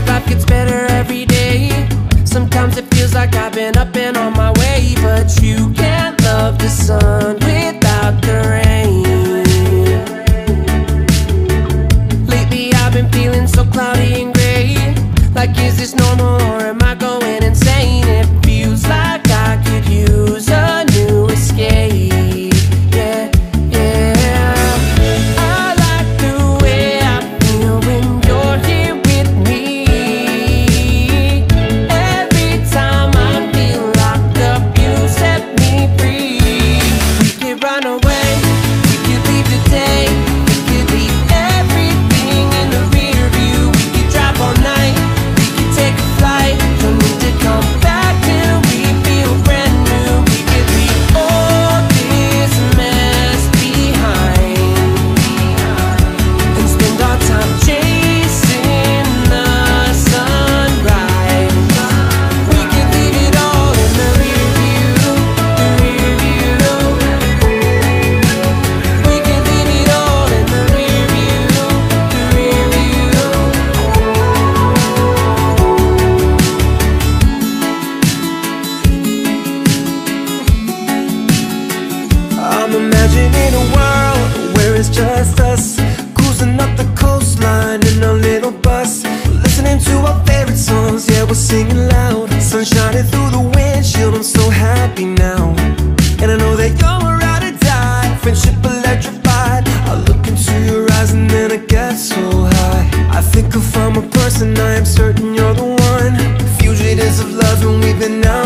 like life gets better every day. Sometimes it feels like I've been up and on my way But you in a world where it's just us Cruising up the coastline in a little bus Listening to our favorite songs, yeah, we're singing loud Sun shining through the windshield, I'm so happy now And I know that you're out of die Friendship electrified. I look into your eyes and then I get so high. I think if I'm a person, I am certain you're the one. Fugitives of love when we've been out